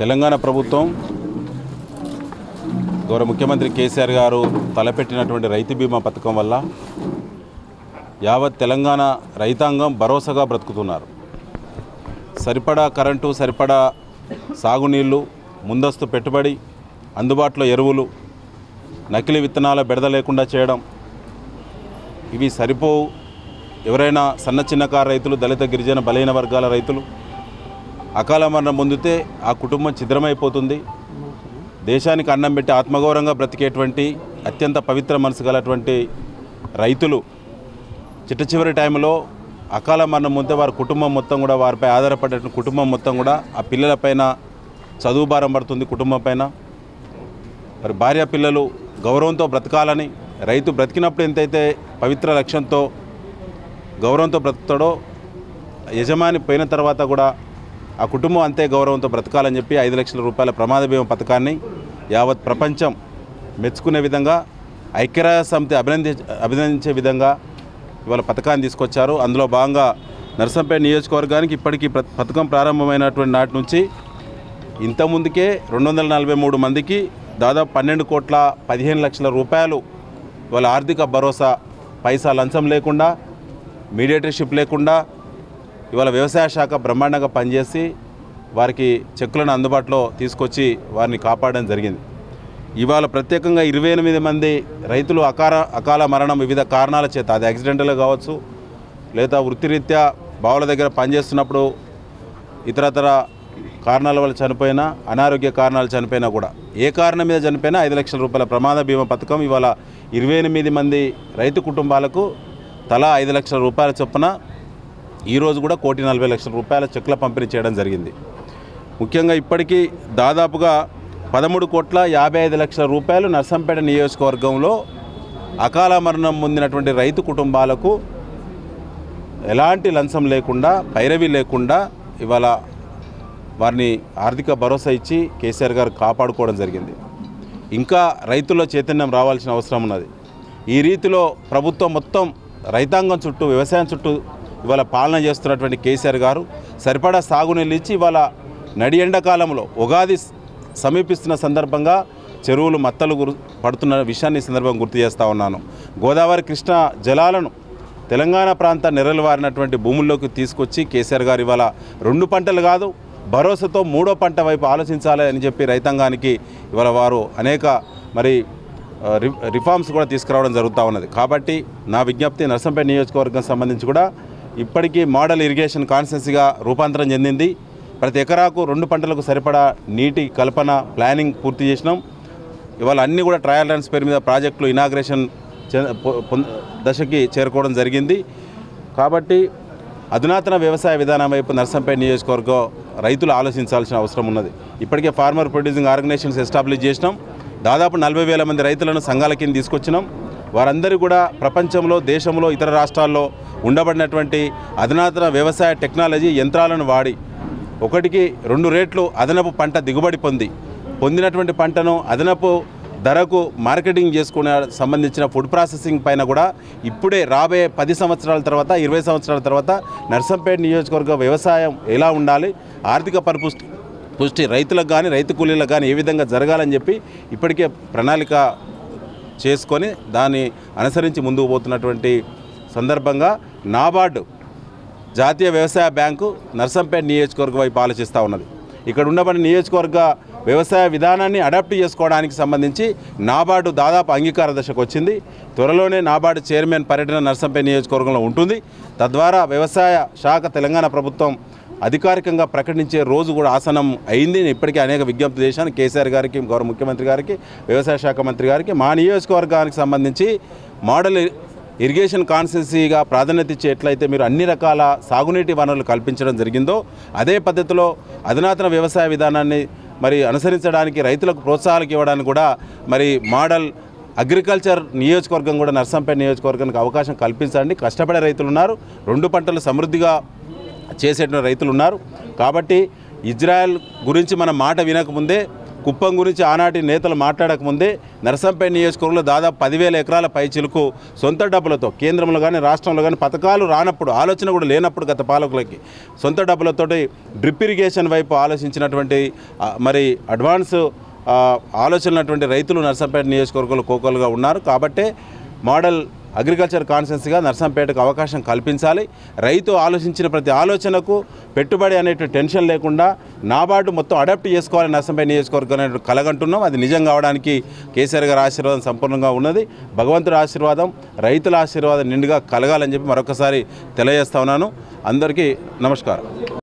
తెలంగాణ ప్రభుత్వం గౌరవ ముఖ్యమంత్రి కేసీఆర్ గారు తలపెట్టినటువంటి రైతు బీమా పథకం వల్ల యావత్ తెలంగాణ రైతాంగం భరోసాగా బ్రతుకుతున్నారు. సరిపడా కరెంటు సరిపడా సాగునీళ్ళు ముందస్తు పెట్టుబడి అందుబాటులో ఎరువులు నకిలీ విత్తనాల బెడద లేకుండా చేయడం ఇవి సరిపోవు. ఎవరైనా సన్న చిన్నకారు రైతులు దళిత గిరిజన బలహీన వర్గాల రైతులు అకాల మరణం పొందితే ఆ కుటుంబం ఛిద్రమైపోతుంది. దేశానికి అన్నం పెట్టి ఆత్మగౌరవంగా బ్రతికేటువంటి అత్యంత పవిత్ర మనసు గలటువంటి రైతులు చిట్ట చివరి టైంలో అకాల మరణం పొందితే వారి కుటుంబం మొత్తం కూడా వారిపై ఆధారపడేటువంటి కుటుంబం మొత్తం కూడా ఆ పిల్లలపైన చదువు భారం పడుతుంది కుటుంబం పైన. మరి భార్య పిల్లలు గౌరవంతో బ్రతకాలని రైతు బ్రతికినప్పుడు ఎంతైతే పవిత్ర లక్ష్యంతో గౌరవంతో బ్రతుకుతాడో యజమాని పోయిన తర్వాత కూడా ఆ కుటుంబం అంతే గౌరవంతో బ్రతకాలని చెప్పి ఐదు లక్షల రూపాయల ప్రమాద బీమా పథకాన్ని యావత్ ప్రపంచం మెచ్చుకునే విధంగా ఐక్యరాజ్య సమితి అభినంది అభినందించే విధంగా ఇవాళ పథకాన్ని తీసుకొచ్చారు. అందులో భాగంగా నరసంపేట నియోజకవర్గానికి ఇప్పటికీ పథకం ప్రారంభమైనటువంటి నాటి నుంచి ఇంతకుముందుకే రెండు వందల నలభై మూడు మందికి దాదాపు పన్నెండు కోట్ల పదిహేను లక్షల రూపాయలు వాళ్ళ ఆర్థిక భరోసా పైసా లంచం లేకుండా మీడియేటర్షిప్ లేకుండా ఇవాళ వ్యవసాయ శాఖ బ్రహ్మాండంగా పనిచేసి వారికి చెక్కులను అందుబాటులో తీసుకొచ్చి వారిని కాపాడడం జరిగింది. ఇవాళ ప్రత్యేకంగా ఇరవై ఎనిమిది మంది రైతులు అకార అకాల మరణం వివిధ కారణాల చేత అది యాక్సిడెంటల్ కావచ్చు లేదా వృత్తిరీత్యా బావుల దగ్గర పనిచేస్తున్నప్పుడు ఇతరతర కారణాల వల్ల చనిపోయినా అనారోగ్య కారణాలు చనిపోయినా కూడా ఏ కారణం మీద చనిపోయినా ఐదు లక్షల రూపాయల ప్రమాద బీమా పథకం ఇవాళ ఇరవై ఎనిమిది మంది రైతు కుటుంబాలకు తలా ఐదు లక్షల రూపాయల చొప్పున ఈరోజు కూడా కోటి నలభై లక్షల రూపాయల చెక్ల పంపిణీ చేయడం జరిగింది. ముఖ్యంగా ఇప్పటికీ దాదాపుగా పదమూడు కోట్ల యాభై ఐదు లక్షల రూపాయలు నర్సంపేట నియోజకవర్గంలో అకాల మరణం పొందినటువంటి రైతు కుటుంబాలకు ఎలాంటి లంచం లేకుండా పైరవి లేకుండా ఇవాళ వారిని ఆర్థిక భరోసా ఇచ్చి కేసీఆర్ గారు కాపాడుకోవడం జరిగింది. ఇంకా రైతుల్లో చైతన్యం రావాల్సిన అవసరం ఉన్నది. ఈ రీతిలో ప్రభుత్వం మొత్తం రైతాంగం చుట్టూ వ్యవసాయం చుట్టూ ఇవాళ పాలన చేస్తున్నటువంటి కేసీఆర్ గారు సరిపడా సాగునీళ్ళు ఇచ్చి ఇవాళ నడి ఎండాకాలంలో ఉగాది సమీపిస్తున్న సందర్భంగా చెరువులు మత్తలు గురు పడుతున్న విషయాన్ని సందర్భంగా గుర్తు చేస్తూ ఉన్నాను. గోదావరి కృష్ణ జలాలను తెలంగాణ ప్రాంత నెరలువారినటువంటి భూముల్లోకి తీసుకొచ్చి కేసీఆర్ గారు ఇవాళ రెండు పంటలు కాదు భరోసాతో మూడో పంట వైపు ఆలోచించాలి అని చెప్పి రైతాంగానికి ఇవాళ వారు అనేక మరి రిఫార్మ్స్ కూడా తీసుకురావడం జరుగుతూ ఉన్నది. కాబట్టి నా విజ్ఞప్తి నర్సంపేట నియోజకవర్గం సంబంధించి కూడా ఇప్పటికీ మోడల్ ఇరిగేషన్ కాన్స్టెన్సీగా రూపాంతరం చెందింది. ప్రతి ఎకరాకు రెండు పంటలకు సరిపడా నీటి కల్పన ప్లానింగ్ పూర్తి చేసినాం. ఇవాళ అన్నీ కూడా ట్రయల్ రన్స్ పేరు మీద ప్రాజెక్టులు ఇనాగ్రేషన్ దశకి చేరుకోవడం జరిగింది. కాబట్టి అధునాతన వ్యవసాయ విధానం వైపు నర్సంపేట నియోజకవర్గం రైతులు ఆలోచించాల్సిన అవసరం ఉన్నది. ఇప్పటికే ఫార్మర్ ప్రొడ్యూసింగ్ ఆర్గనైజేషన్స్ ఎస్టాబ్లిష్ చేసినాం. దాదాపు నలభై వేల మంది రైతులను సంఘాల కింద తీసుకొచ్చినాం. వారందరూ కూడా ప్రపంచంలో దేశంలో ఇతర రాష్ట్రాల్లో ఉండబడినటువంటి అధునాతన వ్యవసాయ టెక్నాలజీ యంత్రాలను వాడి ఒకటికి రెండు రేట్లు అదనపు పంట దిగుబడి పొంది పొందినటువంటి పంటను అదనపు ధరకు మార్కెటింగ్ చేసుకునే సంబంధించిన ఫుడ్ ప్రాసెసింగ్ పైన కూడా ఇప్పుడే రాబోయే పది సంవత్సరాల తర్వాత ఇరవై సంవత్సరాల తర్వాత నర్సంపేట నియోజకవర్గ వ్యవసాయం ఎలా ఉండాలి ఆర్థిక పరిపుష్టి పుష్టి రైతులకు కానీ రైతు కూలీలకు కానీ ఏ విధంగా జరగాలని చెప్పి ఇప్పటికే ప్రణాళిక చేసుకొని దాన్ని అనుసరించి ముందుకు పోతున్నటువంటి సందర్భంగా నాబార్డు జాతీయ వ్యవసాయ బ్యాంకు నర్సంపేట నియోజకవర్గం వైపు ఆలోచిస్తూ ఉన్నది. ఇక్కడ ఉన్నటువంటి నియోజకవర్గ వ్యవసాయ విధానాన్ని అడాప్ట్ చేసుకోవడానికి సంబంధించి నాబార్డు దాదాపు అంగీకార దశకు వచ్చింది. త్వరలోనే నాబార్డు చైర్మన్ పర్యటన నర్సంపేట నియోజకవర్గంలో ఉంటుంది. తద్వారా వ్యవసాయ శాఖ తెలంగాణ ప్రభుత్వం అధికారికంగా ప్రకటించే రోజు కూడా ఆసనం అయింది. నేను ఇప్పటికే అనేక విజ్ఞప్తి చేశాను. కేసీఆర్ గారికి గౌరవ ముఖ్యమంత్రి గారికి వ్యవసాయ శాఖ మంత్రి గారికి మా నియోజకవర్గానికి సంబంధించి మోడల్ ఇరిగేషన్ కాన్సెన్సీగా ప్రాధాన్యత ఇచ్చే ఎట్లయితే మీరు అన్ని రకాల సాగునీటి వనరులు కల్పించడం జరిగిందో అదే పద్ధతిలో అధునాతన వ్యవసాయ విధానాన్ని మరి అనుసరించడానికి రైతులకు ప్రోత్సాహాలకు ఇవ్వడానికి కూడా మరి మోడల్ అగ్రికల్చర్ నియోజకవర్గం కూడా నర్సంపేట నియోజకవర్గానికి అవకాశం కల్పించండి. కష్టపడే రైతులు ఉన్నారు. రెండు పంటలు సమృద్ధిగా చేసేటువంటి రైతులు ఉన్నారు. కాబట్టి ఇజ్రాయెల్ గురించి మన మాట వినకముందే కుప్పం గురించి ఆనాటి నేతలు మాట్లాడకముందే నరసంపేట నియోజకవర్గంలో దాదాపు పదివేల ఎకరాల పైచిలుకు సొంత డబ్బులతో కేంద్రంలో కానీ రాష్ట్రంలో కానీ పథకాలు రానప్పుడు ఆలోచన కూడా లేనప్పుడు గత పాలకులకి సొంత డబ్బులతోటి డ్రిప్ ఇరిగేషన్ వైపు ఆలోచించినటువంటి మరి అడ్వాన్స్ ఆలోచనటువంటి రైతులు నరసంపేట నియోజకవర్గంలో కోకలుగా ఉన్నారు. కాబట్టే మోడల్ అగ్రికల్చర్ కాన్సెన్స్గా నర్సంపేటకు అవకాశం కల్పించాలి. రైతు ఆలోచించిన ప్రతి ఆలోచనకు పెట్టుబడి అనేటువంటి టెన్షన్ లేకుండా నాబార్డు మొత్తం అడాప్ట్ చేసుకోవాలి నర్సంపేట నియోజకవర్గం అనేటువంటి కలగంటున్నాం. అది నిజం కావడానికి కేసీఆర్ గారి ఆశీర్వాదం సంపూర్ణంగా ఉన్నది. భగవంతుడి ఆశీర్వాదం రైతుల ఆశీర్వాదం నిండుగా కలగాలని చెప్పి మరొకసారి తెలియజేస్తా ఉన్నాను. అందరికీ నమస్కారం.